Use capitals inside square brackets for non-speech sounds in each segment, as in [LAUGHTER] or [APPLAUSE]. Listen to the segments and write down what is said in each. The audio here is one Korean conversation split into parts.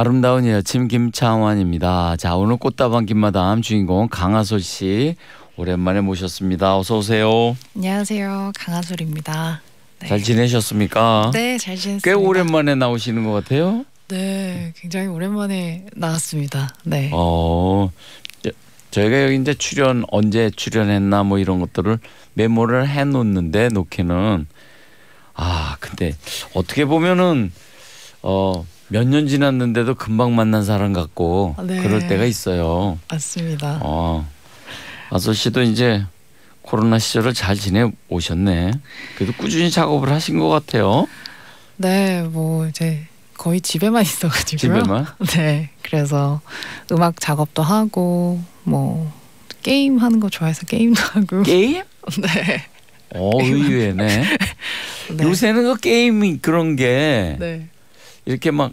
아름다운 여침 김창완입니다. 자 오늘 꽃다방 김마담 주인공 강하솔 씨 오랜만에 모셨습니다. 어서 오세요. 안녕하세요. 강하솔입니다. 네. 잘 지내셨습니까? 네, 잘 지냈습니다. 꽤 오랜만에 나오시는 것 같아요. 네, 굉장히 오랜만에 나왔습니다. 네. 어, 저희가 여기 이제 출연 언제 출연했나 뭐 이런 것들을 메모를 해 놓는데 놓기는 아 근데 어떻게 보면은 어. 몇 년 지났는데도 금방 만난 사람 같고 네. 그럴 때가 있어요. 맞습니다. 어, 아서 씨도 이제 코로나 시절을 잘 지내 오셨네. 그래도 꾸준히 작업을 하신 것 같아요. 네, 뭐 이제 거의 집에만 있어가지고요. 집에만? [LAUGHS] 네, 그래서 음악 작업도 하고 뭐 게임 하는 거 좋아해서 게임도 하고. 게임? [LAUGHS] 네. 어 의외네. [LAUGHS] 네. 요새는 그 게임이 그런 게 네. 이렇게 막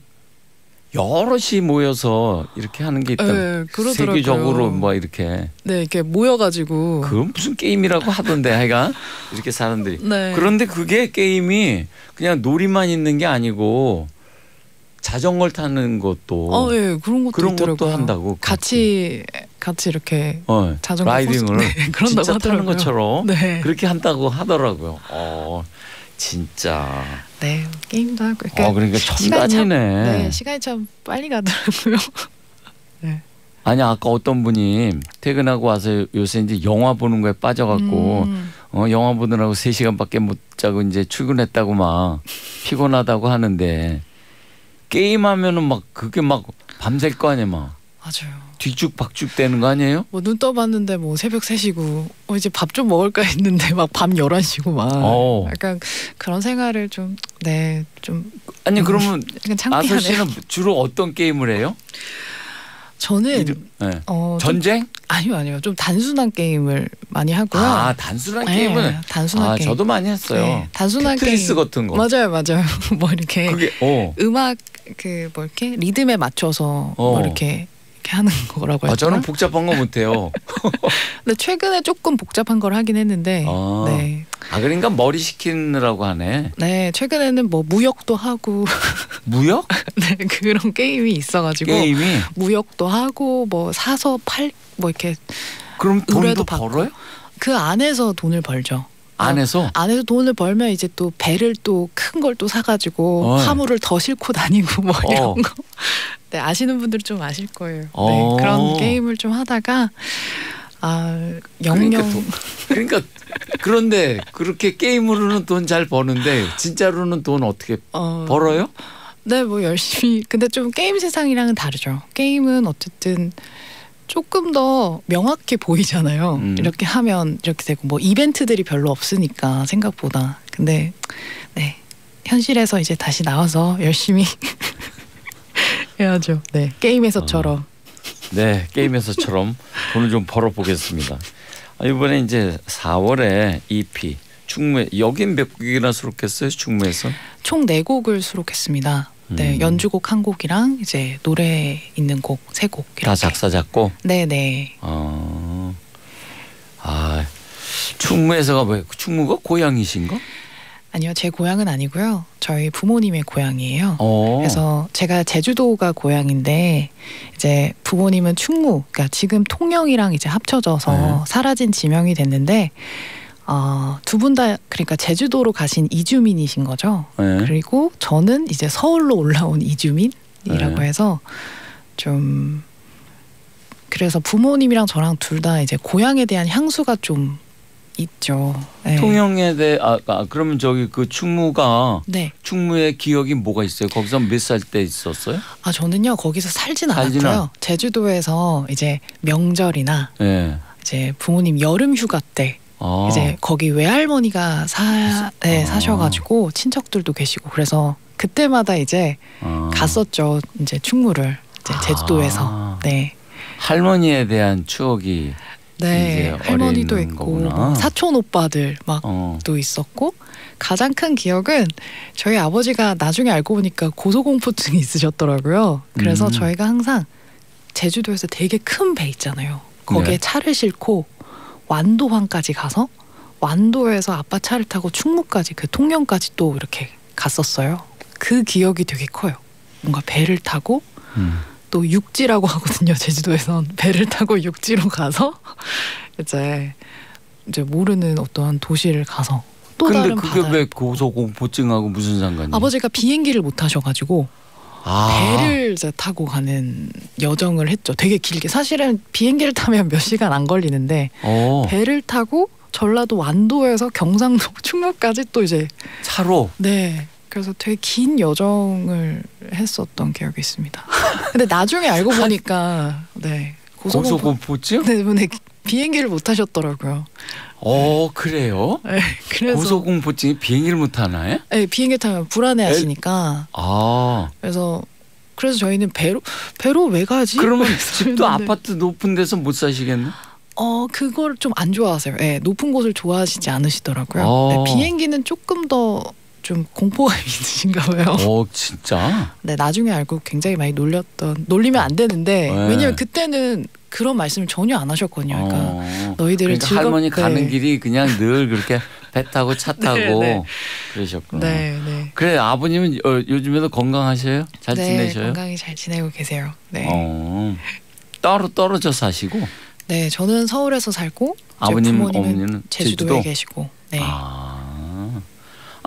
여럿이 모여서 이렇게 하는 게 있다. 네, 세계적으로 뭐 이렇게. 네, 이렇게 모여가지고. 그건 무슨 게임이라고 하던데, 하여간 이렇게 사람들이. 네. 그런데 그게 게임이 그냥 놀이만 있는 게 아니고 자전거를 타는 것도. 어, 예, 그런 것도 그런 있더라고요. 것도 한다고. 같이 같이 이렇게 어, 자전거 라이딩을 네, [LAUGHS] 진짜 하더라고요. 타는 것처럼 네. 그렇게 한다고 하더라고요. 어. 진짜. 네 게임도 하고. 그러니까, 어, 그러니까 첨단이네. 네 시간이 참 빨리 가더라고요. [LAUGHS] 네. 아니 아까 어떤 분이 퇴근하고 와서 요새 이제 영화 보는 거에 빠져갖고 음. 어 영화 보느라고 3 시간밖에 못 자고 이제 출근했다고 막 피곤하다고 하는데 게임하면은 막 그게 막 밤샐 거 아니야 막. 맞아요. 뒤죽박죽 되는 거 아니에요? 뭐 눈 떠봤는데 뭐 새벽 3시고 어 이제 밥 좀 먹을까 했는데 막 밤 11시고 막 어. 약간 그런 생활을 좀 네, 좀 아니 그러면 아서 씨는 주로 어떤 게임을 해요? 저는 이름, 네. 어, 전쟁? 좀, 아니요 아니요 좀 단순한 게임을 많이 하고요. 아 단순한 네, 게임은 단순한 아, 게임. 저도 많이 했어요. 네, 단순한 테트리스 게임. 같은 거. 맞아요 맞아요. [LAUGHS] 뭐 이렇게 그게, 어. 음악 그 뭐 이렇게 리듬에 맞춰서 뭐 어. 뭐 이렇게 이렇게 하는 [LAUGHS] 거라고 아, 저는 복잡한 거 못해요. [LAUGHS] 근데 최근에 조금 복잡한 걸 하긴 했는데. 아, 네. 아 그러니까 머리 식히느라고 하네. 네, 최근에는 뭐 무역도 하고. [LAUGHS] 무역? 네, 그런 게임이 있어가지고. 게임이 무역도 하고 뭐 사서 팔 뭐 이렇게. 그럼 돈도 벌어요? 그 안에서 돈을 벌죠. 안에서 어, 안에서 돈을 벌면 이제 또 배를 또 큰 걸 또 사가지고 어. 화물을 더 싣고 다니고 뭐 이런 어. 거. [LAUGHS] 네 아시는 분들 좀 아실 거예요. 네, 어. 그런 게임을 좀 하다가 아 영영 그러니까, 그러니까 그런데 그렇게 게임으로는 돈 잘 버는데 진짜로는 돈 어떻게 어. 벌어요? 네, 뭐 열심히. 근데 좀 게임 세상이랑은 다르죠. 게임은 어쨌든 조금 더 명확해 보이잖아요. 음. 이렇게 하면 이렇게 되고 뭐 이벤트들이 별로 없으니까 생각보다. 근데 네 현실에서 이제 다시 나와서 열심히 [LAUGHS] 해야죠. 네 게임에서처럼. 어. 네 게임에서처럼 돈을 좀 벌어 보겠습니다. 아, 이번에 이제 4월에 EP 충무 여긴 몇 곡이나 수록했어요 충무에서? 총네 곡을 수록했습니다. 네, 음. 연주곡 한 곡이랑 이제 노래 있는 곡 세 곡. 다 작사 작곡? 네, 네. 어. 아, 충무에서가 왜 충무가 고향이신가? 아니요, 제 고향은 아니고요. 저희 부모님의 고향이에요. 오. 어. 그래서 제가 제주도가 고향인데 이제 부모님은 충무, 그러니까 지금 통영이랑 이제 합쳐져서 네. 사라진 지명이 됐는데 어, 두분 다 그러니까 제주도로 가신 이주민이신 거죠. 네. 그리고 저는 이제 서울로 올라온 이주민이라고 네. 해서 좀 그래서 부모님이랑 저랑 둘 다 이제 고향에 대한 향수가 좀 있죠. 네. 통영에 대해 아, 아, 그러면 저기 그 충무가 네. 충무의 기억이 뭐가 있어요? 거기서 몇 살 때 있었어요? 아 저는요 거기서 살진 않았고요. 제주도에서 이제 명절이나 네. 이제 부모님 여름 휴가 때 아. 이제 거기 외할머니가 사 네, 아. 사셔가지고 친척들도 계시고 그래서 그때마다 이제 아. 갔었죠. 이제 충무를 이제 제주도에서 아. 네 할머니에 대한 추억이 네 할머니도 있고 뭐 사촌 오빠들 막또 어. 있었고 가장 큰 기억은 저희 아버지가 나중에 알고 보니까 고소공포증이 [LAUGHS] 있으셨더라고요. 그래서 음. 저희가 항상 제주도에서 되게 큰 배 있잖아요. 거기에 네. 차를 싣고 완도항까지 가서 완도에서 아빠 차를 타고 충무까지 그 통영까지 또 이렇게 갔었어요. 그 기억이 되게 커요. 뭔가 배를 타고 음. 또 육지라고 [LAUGHS] 하거든요. 제주도에선 배를 타고 육지로 가서 [LAUGHS] 이제 이제 모르는 어떠한 도시를 가서 또 근데 다른 그게 왜 고소공포증하고 무슨 상관이에요? 아버지가 비행기를 못 타셔가지고 아. 배를 이제 타고 가는 여정을 했죠. 되게 길게 사실은 비행기를 타면 몇 시간 안 걸리는데 오. 어. 배를 타고 전라도 완도에서 경상도 [LAUGHS] 충남까지 또 이제 차로 네 그래서 되게 긴 여정을 했었던 기억이 있습니다. [LAUGHS] 근데 나중에 알고 보니까 네 고소공포증 때문에 비행기를 못 타셨더라고요. 어 그래요? 네, 그래서 고소공포증이 비행기를 못 타나요? 네, 비행기 타면 불안해하시니까. 아 그래서 그래서 저희는 배로 배로 왜 가지? 그러면 [LAUGHS] 집도 아파트 높은 데서 못 사시겠네? 어 그걸 좀 안 좋아하세요. 네, 높은 곳을 좋아하시지 않으시더라고요. 아. 네, 비행기는 조금 더 좀 공포감이 [LAUGHS] 있으신가 봐요. 어 진짜? 네 나중에 알고 굉장히 많이 놀렸던 놀리면 안 되는데 네. 왜냐면 그때는 그런 말씀을 전혀 안 하셨거든요. 그러니까 어. 너희들을 그러니까 할머니 가는 길이 그냥 늘 그렇게 [LAUGHS] 배 타고 차 타고 네, 네. 그러셨구나. 네, 네. 그래 아버님은 어, 요즘에도 건강하셔요? 잘 네, 지내셔요? 건강히 잘 지내고 계세요. 네. 어. 따로 떨어져 사시고? 네, 저는 서울에서 살고 아버님 어머니는 제주도에 제주도? 계시고. 네. 아.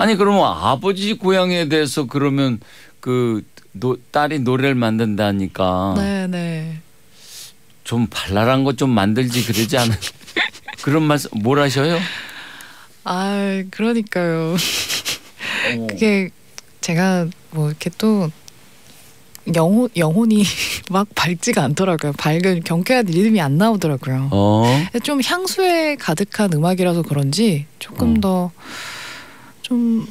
아니 그러면 아버지 고향에 대해서 그러면 그 노, 딸이 노래를 만든다니까. 네, 네. 좀 발랄한 것 좀 만들지 그러지 않은 [LAUGHS] 그런 말씀 뭘 하셔요? 아 그러니까요. 어. 그게 제가 뭐 이렇게 또 영혼 영혼이 [LAUGHS] 막 밝지가 않더라고요. 밝은 경쾌한 리듬이 안 나오더라고요. 어. 좀 향수에 가득한 음악이라서 그런지 조금 어. 더 좀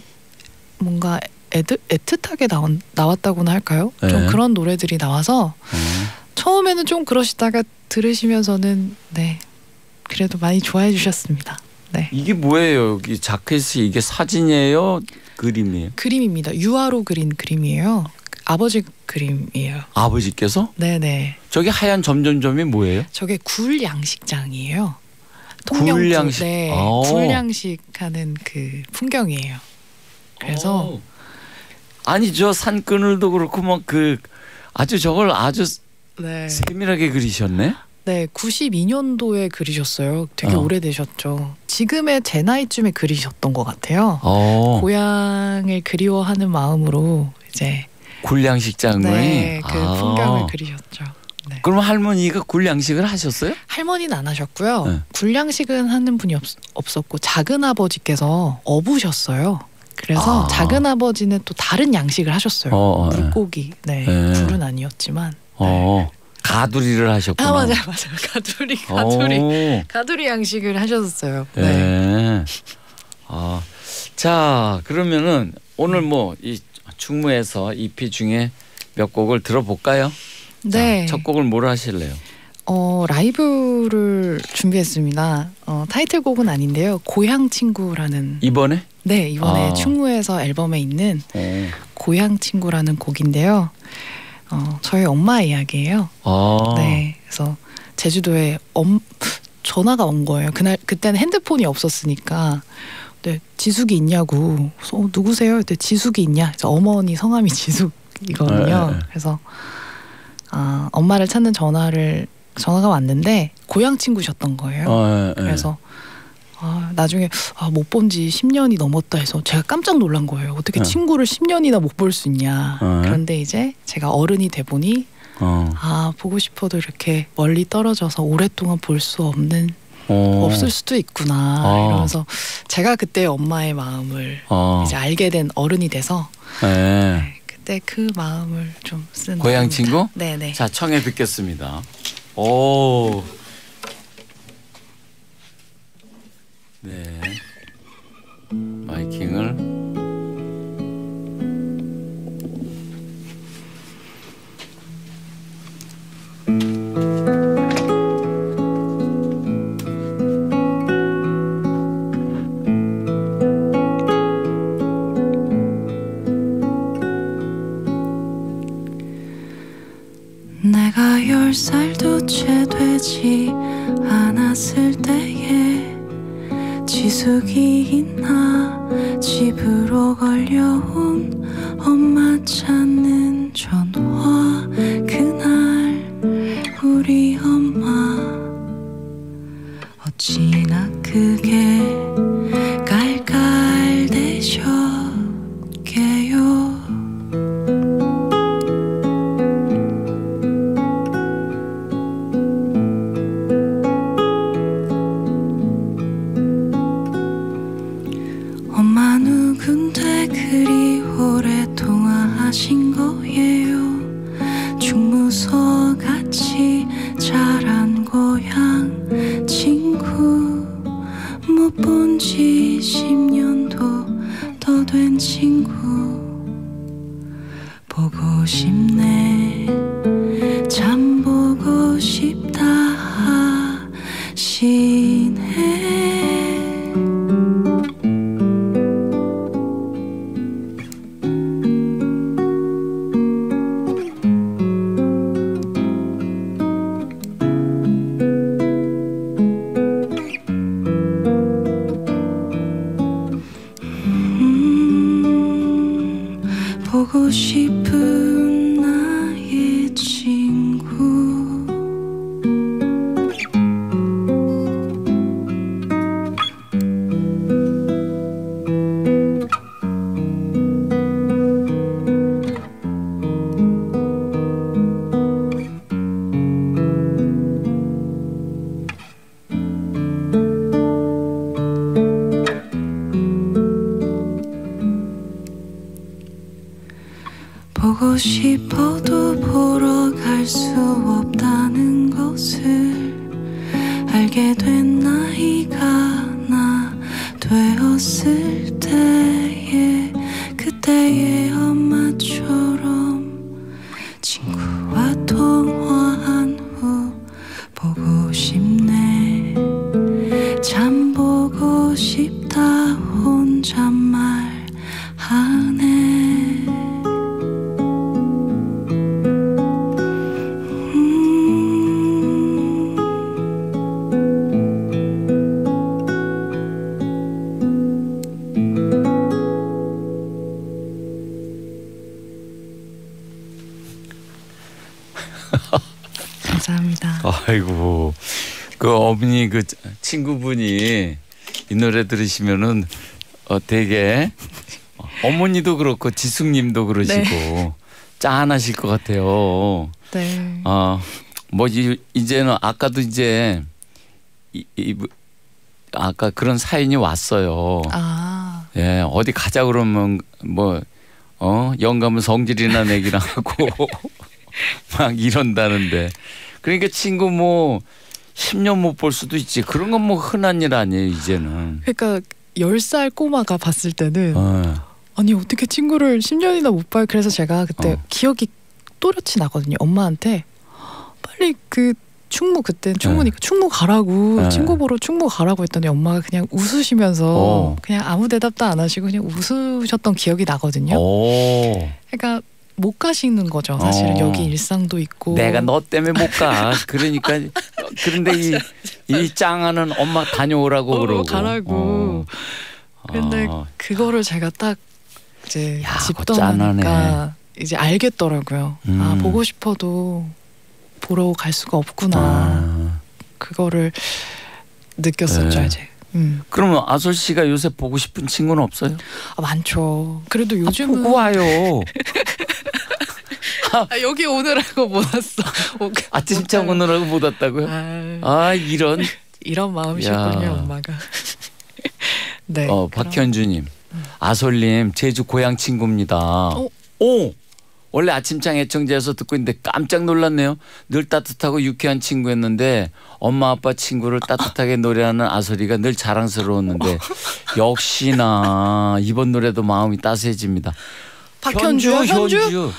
뭔가 애들 애틋하게 나온, 나왔다고나 할까요? 네. 좀 그런 노래들이 나와서 어. 처음에는 좀 그러시다가 들으시면서는 네 그래도 많이 좋아해 주셨습니다. 네. 이게 뭐예요? 여기 자켓이 이게 사진이에요? 그림이에요? 그림입니다. 유화로 그린 그림이에요. 아버지 그림이에요. 아버지께서? 네네. 저기 하얀 점점점이 뭐예요? 저게 굴 양식장이에요. 굴 양식. 네. 아. 굴 양식하는 그 풍경이에요. 그래서 오. 아니 저 산그늘도 그렇고 막그 아주 저걸 아주 네. 세밀하게 그리셨네. 네, 92년도에 그리셨어요. 되게 어. 오래되셨죠. 지금의 제 나이쯤에 그리셨던 것 같아요. 어. 고향을 그리워하는 마음으로 이제 굴양식장을 네, 그 아. 풍경을 그리셨죠. 네. 그럼 할머니가 굴양식을 하셨어요? 할머니는 안 하셨고요. 네. 굴양식은 하는 분이 없, 없었고 작은 아버지께서 어부셨어요. 그래서 아. 작은 아버지는 또 다른 양식을 하셨어요. 어, 어 네. 물고기, 네, 네. 굴은 아니었지만. 어. 네. 가두리를 하셨구나. 아 맞아요, 맞아요. 가두리, 가두리, 오. 가두리 양식을 하셨어요. 네. 네. 아, 자 그러면은 오늘 뭐 이 충무에서 EP 중에 몇 곡을 들어볼까요? 네. 자, 첫 곡을 뭘 하실래요? 어 라이브를 준비했습니다. 어 타이틀곡은 아닌데요. 고향 친구라는 이번에? 네 이번에 아. 충무에서 앨범에 있는 오. 고향 친구라는 곡인데요. 어, 저희 엄마 이야기예요. 아. 네, 그래서 제주도에 엄 전화가 온 거예요. 그날 그때는 핸드폰이 없었으니까. 네, 지숙이 있냐고. 어, 누구세요? 그때 지숙이 있냐? 어머니 성함이 [LAUGHS] 지숙이거든요. 네, 네. 그래서 아, 엄마를 찾는 전화를 전화가 왔는데 고향 친구셨던 거예요. 아, 네, 네. 그래서 아, 나중에 아, 못 본 지 10년이 넘었다 해서 제가 깜짝 놀란 거예요. 어떻게 어. 친구를 10년이나 못 볼 수 있냐. 어. 그런데 이제 제가 어른이 돼 보니 어. 아 보고 싶어도 이렇게 멀리 떨어져서 오랫동안 볼 수 없는 어. 없을 수도 있구나 어. 이러면서 제가 그때 엄마의 마음을 어. 이제 알게 된 어른이 돼서 네. 네, 그때 그 마음을 좀쓴 고향 친구? 네네. 자 청해 듣겠습니다. 오. 네. 마이킹을 내가 열 살도 채 되지 않았을 때에 지숙이 있나 집으로 걸려온 엄마 찾는 친구분이 이 노래 들으시면은 어 되게 어머니도 그렇고 지숙님도 그러시고 네. 짠하실 것 같아요. 네. 어 뭐 이제는 아까도 이제 이, 이 아까 그런 사연이 왔어요. 아. 예 어디 가자 그러면 뭐 어 영감은 성질이나 내기나 하고 [LAUGHS] 막 이런다는데 그러니까 친구 뭐 10년 못 볼 수도 있지. 그런 건 뭐 흔한 일 아니에요, 이제는. 그러니까 10살 꼬마가 봤을 때는 어. 아니 어떻게 친구를 10년이나 못 봐요. 그래서 제가 그때 어. 기억이 또렷이 나거든요. 엄마한테 빨리 그 충무 그때 충무니까 네. 충무 가라고 네. 친구 보러 충무 가라고 했더니 엄마가 그냥 웃으시면서 어. 그냥 아무 대답도 안 하시고 그냥 웃으셨던 기억이 나거든요. 오. 그러니까 못 가시는 거죠. 사실은 어. 여기 일상도 있고. 내가 너 때문에 못 가. 그러니까 [LAUGHS] 그런데 이 이 짱아는 엄마 다녀오라고 어, 그러고 가라고. 어. 근데 어. 그거를 제가 딱 이제 야, 집 떠나니까 이제 알겠더라고요. 아, 음. 아 보고 싶어도 보러 갈 수가 없구나. 아. 그거를 느꼈었죠 네. 이제. 음. 그러면 아솔 씨가 요새 보고 싶은 친구는 없어요? 아, 많죠. 그래도 요즘은 아, 보고 와요. [LAUGHS] [LAUGHS] 아, 여기 오느라고 못 왔어. 아침장 오느라고 못 왔다고요? 아, 아 이런 [LAUGHS] 이런 마음이셨군요, 엄마가. [LAUGHS] 네. 어, 박현주님, 음. 아솔님 제주 고향 친구입니다. 어? 오. 원래 아침장 애청자에서 듣고 있는데 깜짝 놀랐네요. 늘 따뜻하고 유쾌한 친구였는데 엄마 아빠 친구를 따뜻하게 노래하는 아소리가 늘 자랑스러웠는데 역시나 이번 노래도 마음이 따스해집니다. 박현주, 현주, 현주. 현주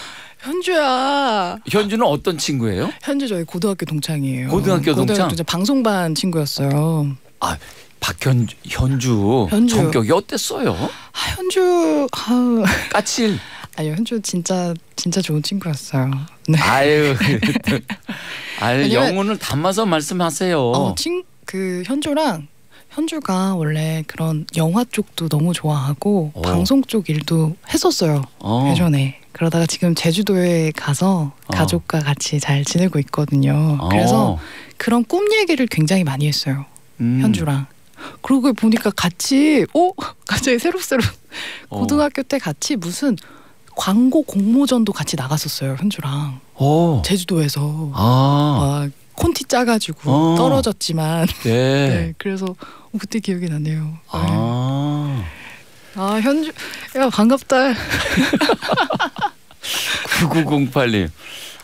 야. 현주는 어떤 친구예요? 현주 저희 고등학교 동창이에요. 고등학교, 고등학교 동창? 방송반 친구였어요. 아 박현주 현주, 현주. 성격이 어땠어요? 아, 현주 아 까칠. 아유 현주 진짜 진짜 좋은 친구였어요. 네. 아유 [LAUGHS] 아유 영혼을 담아서 말씀하세요. 어, 친, 그 현주랑 현주가 원래 그런 영화 쪽도 너무 좋아하고 어. 방송 쪽 일도 했었어요 어. 예전에 그러다가 지금 제주도에 가서 어. 가족과 같이 잘 지내고 있거든요. 어. 그래서 그런 꿈 얘기를 굉장히 많이 했어요. 음. 현주랑. 그러고 보니까 같이 어 [LAUGHS] 갑자기 새록새록 어. 고등학교 때 같이 무슨 광고 공모전도 같이 나갔었어요 현주랑 오. 제주도에서 아. 막 콘티 짜가지고 어. 떨어졌지만 네. [LAUGHS] 네. 그래서 그때 기억이 나네요. 아. 네. 아 현주 야 반갑다. 9908님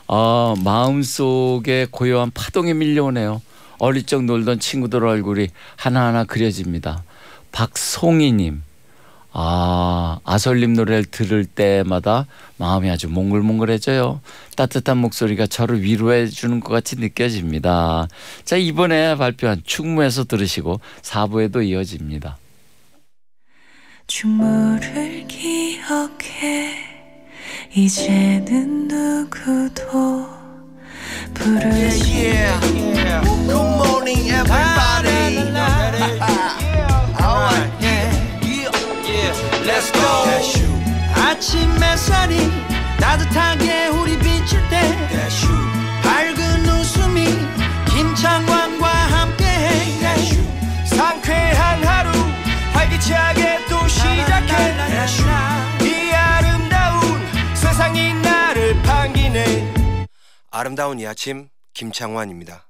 아 마음속에 고요한 파동이 밀려오네요. 어릴 적 놀던 친구들 얼굴이 하나하나 그려집니다. 박송이님. 아, 아설님 노래를 들을 때마다 마음이 아주 몽글몽글해져요. 따뜻한 목소리가 저를 위로해 주는 것 같이 느껴집니다. 자, 이번에 발표한 충무에서 들으시고 4부에도 이어집니다. 충무를 기억해 이제는 누구도 부르지 yeah, yeah, yeah. Good morning everybody Alright yeah. yeah. Let's go 아침 햇살이 따뜻하게 우리 비출 때 밝은 웃음이 김창완과 함께해 상쾌한 하루 활기차게 아름다운 이 아침 김창완입니다.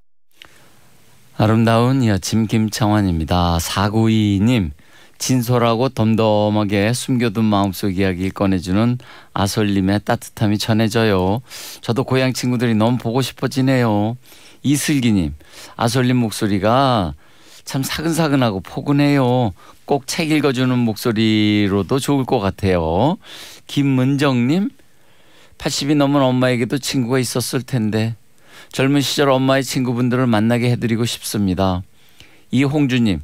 아름다운 이 아침 김창완입니다. 492님 진솔하고 덤덤하게 숨겨둔 마음속 이야기 꺼내주는 아솔님의 따뜻함이 전해져요. 저도 고향 친구들이 너무 보고 싶어지네요. 이슬기님 아솔님 목소리가 참 사근사근하고 포근해요. 꼭 책 읽어주는 목소리로도 좋을 것 같아요. 김문정님 80이 넘은 엄마에게도 친구가 있었을 텐데 젊은 시절 엄마의 친구분들을 만나게 해드리고 싶습니다. 이홍주님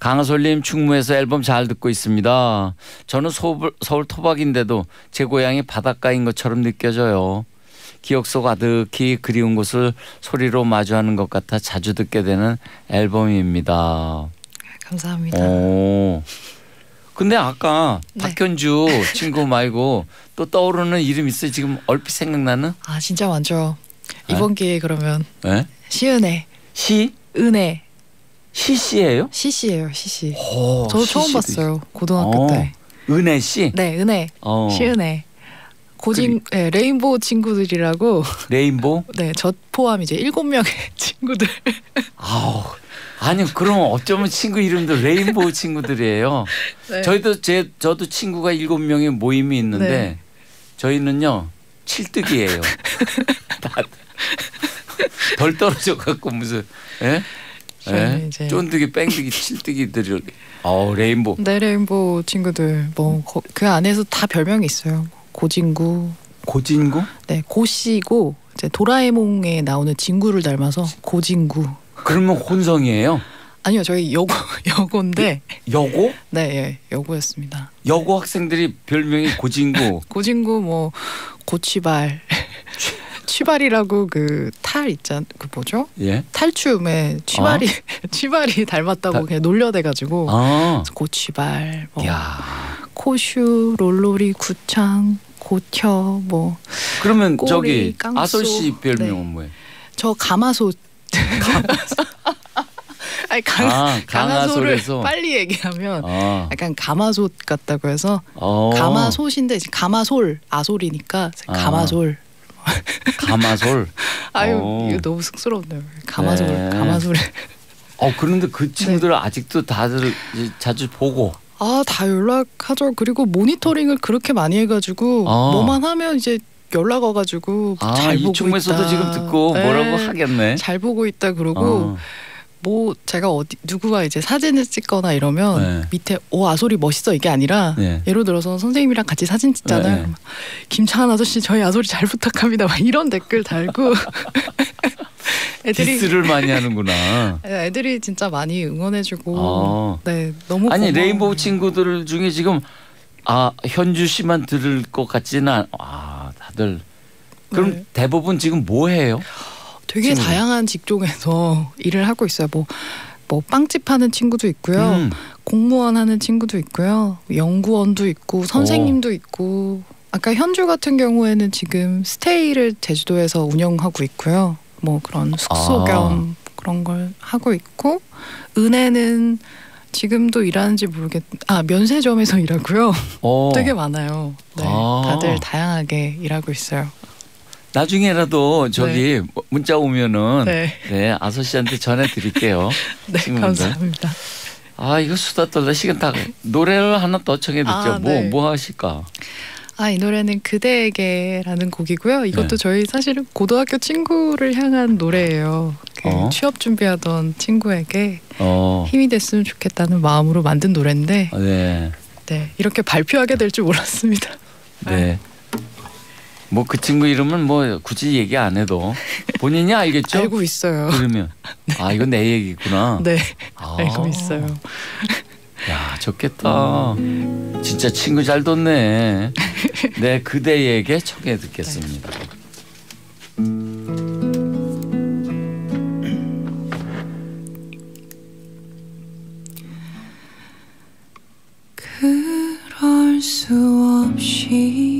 강솔님 충무에서 앨범 잘 듣고 있습니다. 저는 서울, 서울 토박인데도 제 고향이 바닷가인 것처럼 느껴져요. 기억 속 아득히 그리운 곳을 소리로 마주하는 것 같아 자주 듣게 되는 앨범입니다. 감사합니다. 오. 근데 아까 네. 박현주 친구 말고 또 떠오르는 이름 있어요? 지금 얼핏 생각나는? 아 진짜 많죠. 이번 기회에 그러면 네? 시은혜, 시? 은혜, 시씨예요? 시시예요. 시시. 오, 저도 처음 봤어요. 고등학교 어. 때. 은혜 씨? 네, 은혜, 어. 시은혜. 고진 네, rainbow 친구들이라고 rainbow? [LAUGHS] 네, 저 포함 이제 일곱 명의 [LAUGHS] 친구들. 아우. 아니 그럼 어쩌면 친구 이름도 rainbow [LAUGHS] 친구들이에요. 네. 저희도 제 저도 친구가 일곱 명의 모임이 있는데 네. 저희는요 칠뜨기예요. [LAUGHS] 덜 떨어져 갖고 무슨 예? 예? 쫀득이 뺑득이 칠뜨기들이 어 레인보우 네, 레인보우 친구들 뭐 그 안에서 다 별명이 있어요. 고진구, 고진구? 네, 고씨고 이제 도라에몽에 나오는 진구를 닮아서 고진구. 그러면 혼성이에요? 아니요, 저희 여고 [LAUGHS] 여고인데 여고? 네, 예, 여고였습니다. 여고 학생들이 별명이 고진구. [LAUGHS] 고진구 뭐 고취발 취발이라고 [LAUGHS] 그 탈 있잖 그 뭐죠? 예. 탈춤에 취발이 취발이 닮았다고 다- 그냥 놀려대가지고 아. 고취발 뭐 야. 코슈 롤놀이 구창 고텨 뭐저 그러면 꼬리, 저기 깡소. 아솔 씨 별명은 네. 뭐예요? 가마솥 [LAUGHS] 아니 강, 아, 강화솔에서. 빨리 얘기하면 아. 약간 가마솥 같다고 해서 어. 가마솥인데 이제 가마솔 아솔이니까 아. 가마솔 가마솔. [LAUGHS] 아유 어. 이거 너무 쑥스럽네요 가마솔 네. 가마솔 어 그런데 그 친구들 네. 은 아직도 다들 자주 보고. 아 다 연락하죠 그리고 모니터링을 그렇게 많이 해가지고 아. 뭐만 하면 이제 연락 와가지고 아, 잘 보고 있다. 지금 듣고 네. 뭐라고 하겠네. 잘 보고 있다 그러고 어. 뭐 제가 어디 누구가 이제 사진을 찍거나 이러면 네. 밑에 오 아솔이 멋있어 이게 아니라 네. 예를 들어서 선생님이랑 같이 사진 찍잖아요. 네. 김창한 아저씨 저희 아솔이 잘 부탁합니다. 막 이런 댓글 달고 [LAUGHS] 애들이 디스를 많이 하는구나. [LAUGHS] 애들이 진짜 많이 응원해주고 어. 네 너무 아니. 레인보우 친구들 중에 지금 아 현주 씨만 들을 것 같지는 않. 아 다들 그럼 네. 대부분 지금 뭐 해요? 되게 친구. 다양한 직종에서 [LAUGHS] 일을 하고 있어요. 뭐, 뭐 빵집 하는 친구도 있고요. 음. 공무원 하는 친구도 있고요. 연구원도 있고 선생님도 있고 아까 현주 같은 경우에는 지금 스테이를 제주도에서 운영하고 있고요. 뭐 그런 숙소 아. 겸 그런 걸 하고 있고 은혜는 지금도 일하는지 모르겠 아 면세점에서 일하고요. 어. [LAUGHS] 되게 많아요. 네, 아. 다들 다양하게 일하고 있어요. 나중에라도 저기 문자 오면은 네, 네, 아서 씨한테 전해 드릴게요. [LAUGHS] 네 친구분들. 감사합니다. 아 이거 수다 떨다 시간 다 노래를 하나 더 청해 듣죠. 아, 뭐 네. 뭐 하실까? 아, 이 노래는 그대에게라는 곡이고요. 이것도 네. 저희 사실은 고등학교 친구를 향한 노래예요. 그그 어? 취업 준비하던 친구에게 어. 힘이 됐으면 좋겠다는 마음으로 만든 노래인데 네. 네 이렇게 발표하게 될 줄 몰랐습니다. 네. 뭐 그 친구 이름은 뭐 굳이 얘기 안 해도 본인이 알겠죠? [LAUGHS] 알고 있어요. 그러면 아 이건 내 얘기구나. 네 아. 알고 있어요. 야 좋겠다. 진짜 친구 잘 뒀네. 네 그대에게 청해 듣겠습니다. 그럴 수 없이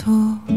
도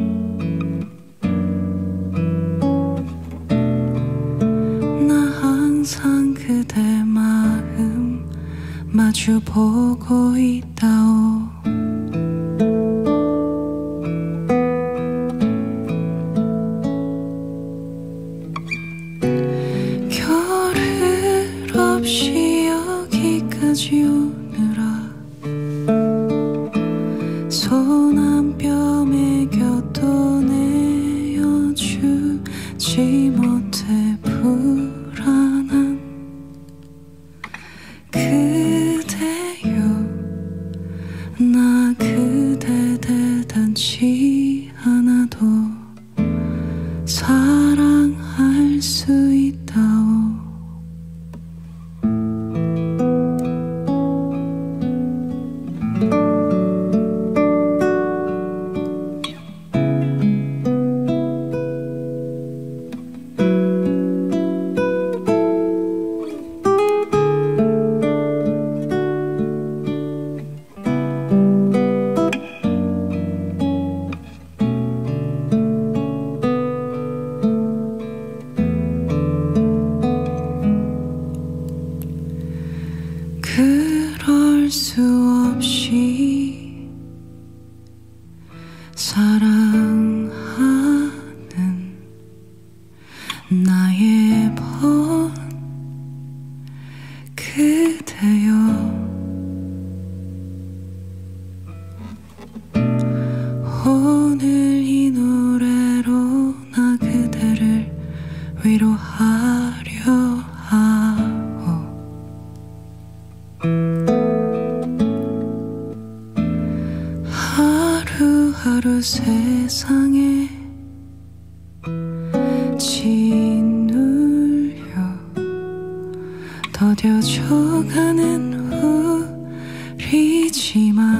세상에 짓눌려 더뎌져가는 우리지만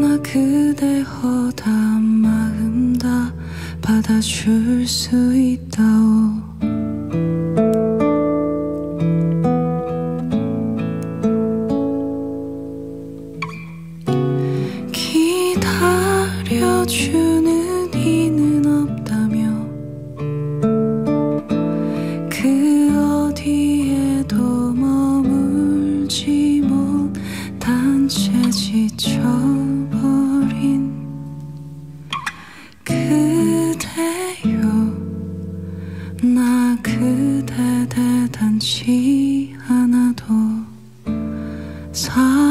나 그대 허다 마음 다 받아줄 수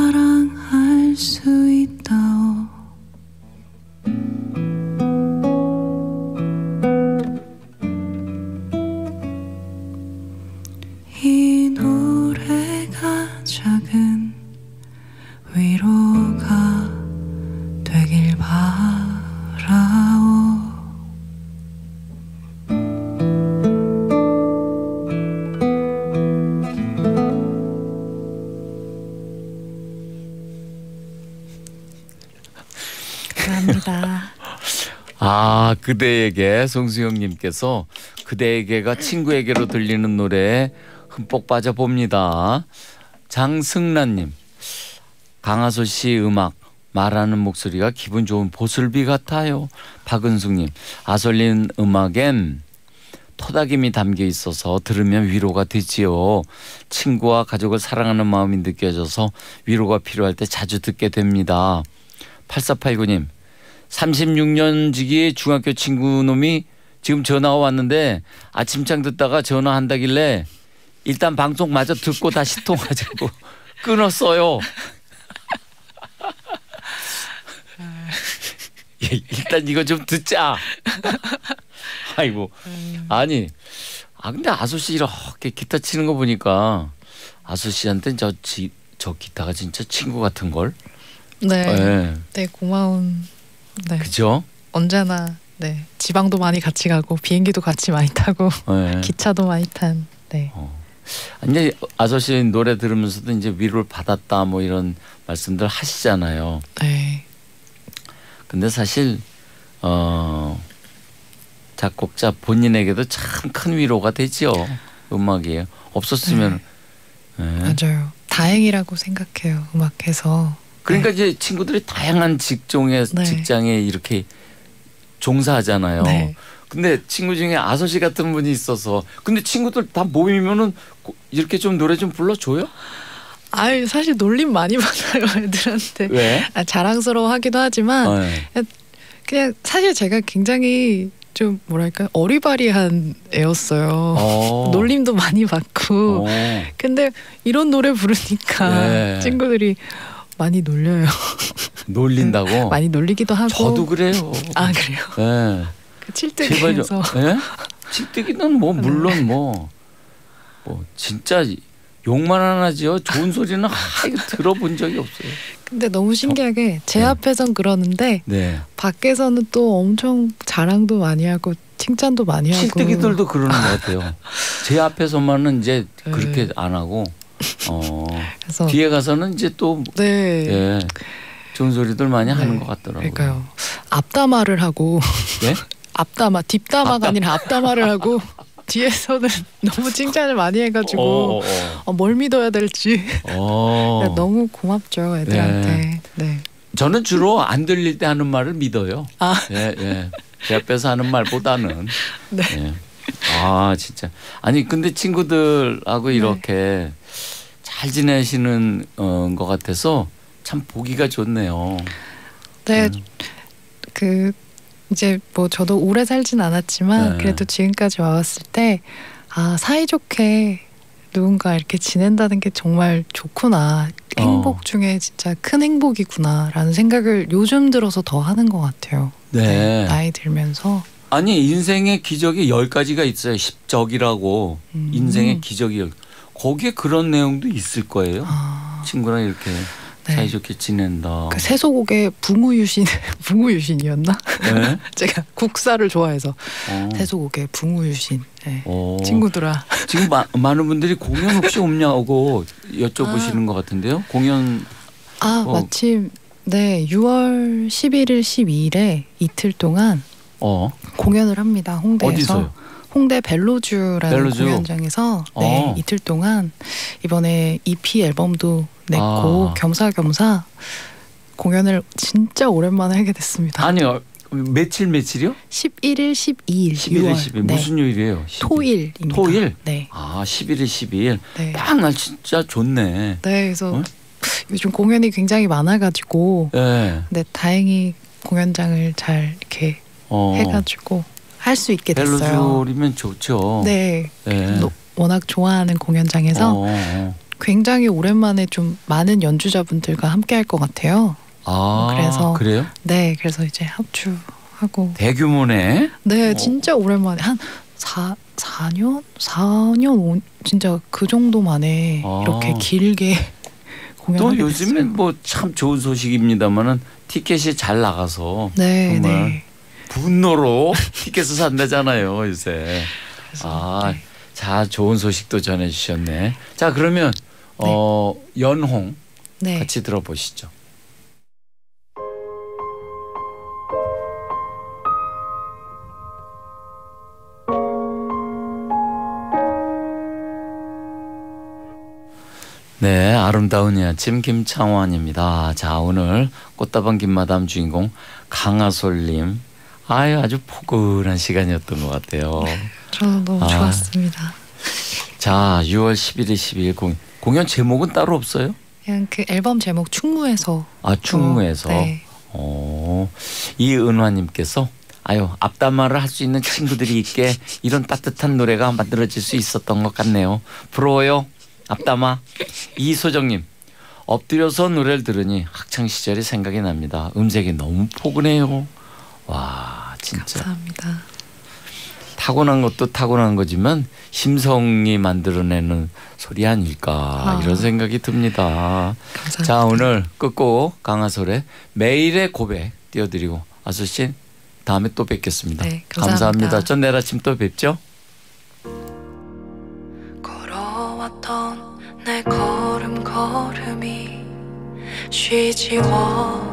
사랑할 수 있다 그대에게 송수영님께서 그대에게가 친구에게로 들리는 노래에 흠뻑 빠져 봅니다. 장승란님 강하솔 씨 음악 말하는 목소리가 기분 좋은 보슬비 같아요. 박은숙님 아솔린 음악엔 토닥임이 담겨 있어서 들으면 위로가 되지요. 친구와 가족을 사랑하는 마음이 느껴져서 위로가 필요할 때 자주 듣게 됩니다. 8489님 36년 지기 중학교 친구 놈이 지금 전화가 왔는데 아침장 듣다가 전화한다길래 일단 방송 마저 듣고 다시 통하자고 [LAUGHS] 끊었어요. [LAUGHS] 예, 일단 이거 좀 듣자. [LAUGHS] 아이고 아니 아 근데 아수 씨 이렇게 기타 치는 거 보니까 아수 씨한테 저, 지, 저 기타가 진짜 친구 같은 걸. 네. 네. 네 고마운. 네. 그죠? 언제나 네 지방도 많이 같이 가고 비행기도 같이 많이 타고 네. [LAUGHS] 기차도 많이 탄. 네. 어. 이제 아서 씨 노래 들으면서도 이제 위로를 받았다 뭐 이런 말씀들 하시잖아요. 네. 근데 사실 어 작곡자 본인에게도 참 큰 위로가 되죠. 음악이 없었으면 네. 네. 맞아요. 다행이라고 생각해요. 음악해서. 그러니까 네. 이제 친구들이 다양한 직종에 네. 직장에 이렇게 종사하잖아요. 네. 근데 친구 중에 아서 씨 같은 분이 있어서 근데 친구들 다 모이면은 이렇게 좀 노래 좀 불러줘요? 아유 사실 놀림 많이 [LAUGHS] 받아요 애들한테. 왜? 아, 자랑스러워하기도 하지만 어, 네. 그냥 사실 제가 굉장히 좀 뭐랄까 어리바리한 애였어요. 어. [LAUGHS] 놀림도 많이 받고. 어. 근데 이런 노래 부르니까 네. 친구들이 많이 놀려요. 놀린다고? [LAUGHS] 많이 놀리기도 하고. 저도 그래요. 아 그래요? 네. 그 칠뜨기에서. 네? 칠뜨기는 뭐 물론 뭐뭐 뭐 진짜 욕만 안 하죠. 좋은 소리는 [LAUGHS] 하여 들어본 적이 없어요. 근데 너무 신기하게 제 네. 앞에선 그러는데 네. 밖에서는 또 엄청 자랑도 많이 하고 칭찬도 많이 하고. 칠뜨기들도 그러는 것 같아요. [LAUGHS] 제 앞에서만은 이제 네. 그렇게 안 하고 어, 그래서 뒤에 가서는 이제 또 네. 예, 좋은 소리들 많이 네. 하는 것 같더라고요. 그러니까요. 앞담화를 하고 네? [LAUGHS] 앞담화 뒷담화가 앞담... 아니라 앞담화를 하고 [LAUGHS] 뒤에서는 [LAUGHS] 너무 칭찬을 많이 해가지고 어, 어, 어. 어, 뭘 믿어야 될지 어. 너무 고맙죠 애들한테. 네. 네. 저는 주로 안 들릴 때 하는 말을 믿어요. 아. 예, 예. 제 앞에서 하는 말보다는. 네. 예. [LAUGHS] 아 진짜 아니 근데 친구들하고 네. 이렇게 네. 잘 지내시는 어, 것 같아서 참 보기가 좋네요. 네, 음. 그 이제 뭐 저도 오래 살진 않았지만 네. 그래도 지금까지 와왔을 때 아 사이좋게 누군가 이렇게 지낸다는 게 정말 좋구나 행복 어. 중에 진짜 큰 행복이구나라는 생각을 요즘 들어서 더 하는 것 같아요. 네. 네 나이 들면서 아니 인생의 기적이 열 가지가 있어요. 십적이라고 음. 인생의 기적이 거기에 그런 내용도 있을 거예요. 아. 친구랑 이렇게 네. 사이좋게 지낸다. 그 세소국의 붕우유신 [LAUGHS] 붕우유신이었나? 네? [LAUGHS] 제가 국사를 좋아해서 어. 세소국의 붕우유신 네. 어. 친구들아. 지금 마, 많은 분들이 공연 혹시 [LAUGHS] 없냐고 여쭤보시는 아. 것 같은데요. 공연 아 어. 마침 네 6월 11일 12일에 이틀 동안 어. 공연을 합니다 홍대에서. 어디서요? 홍대 벨로주라는 벨로주. 공연장에서 네, 어. 이틀 동안 이번에 EP 앨범도 냈고 아. 겸사겸사 공연을 진짜 오랜만에 하게 됐습니다. 아니요. 며칠 며칠이요? 11일, 12일, 11일, 12일 네. 무슨 요일이에요? 12일. 토일입니다. 토일? 네. 아, 11일, 12일. 네. 딱날 진짜 좋네. 네, 그래서 어? 요즘 공연이 굉장히 많아가지고, 네. 근데 다행히 공연장을 잘 이렇게 어. 해가지고 할 수 있게 됐어요. 벨로줄이면 좋죠. 네. 네. 워낙 좋아하는 공연장에서 어. 어. 굉장히 오랜만에 좀 많은 연주자분들과 함께 할 것 같아요. 아, 그래서 그래요? 네, 그래서 이제 합주하고 대규모네. 네, 어. 진짜 오랜만에 한 4, 4년? 4년 5, 진짜 그 정도 만에 아. 이렇게 길게 [LAUGHS] 공연하게 또 요즘엔 뭐 참 좋은 소식입니다만은 티켓이 잘 나가서 네, 정말 네. 분노로 [LAUGHS] 티켓을 산다잖아요 요새. 아, 네. 자 좋은 소식도 전해주셨네. 자 그러면 네. 어, 연홍 네. 같이 들어보시죠. 네, 아름다운 아침 김창원입니다. 자, 오늘 꽃다방 김마담 주인공 강하솔님 아유, 아주 포근한 시간이었던 것 같아요. 저는 너무 아. 좋았습니다. 자, 6월 11일, 12일 공, 공연 제목은 따로 없어요? 그냥 그 앨범 제목 충무에서. 아, 충무에서. 네. 어, 이은화님께서 아유 앞담화를 할 수 있는 친구들이 있게 이런 따뜻한 노래가 만들어질 수 있었던 것 같네요. 부러워요. 앞담화. 이소정님 엎드려서 노래를 들으니 학창 시절이 생각이 납니다. 음색이 너무 포근해요. 와 진짜 감사합니다. 타고난 것도 타고난 거지만 심성이 만들어내는 소리 아닐까 아. 이런 생각이 듭니다. 감사합니다. 자 오늘 끝곡 강하솔의 매일의 고백 띄워드리고 아수 씨 다음에 또 뵙겠습니다. 네, 감사합니다. 전 내일 아침 또 뵙죠. 걸어왔던 내 걸음걸음이 쉬지워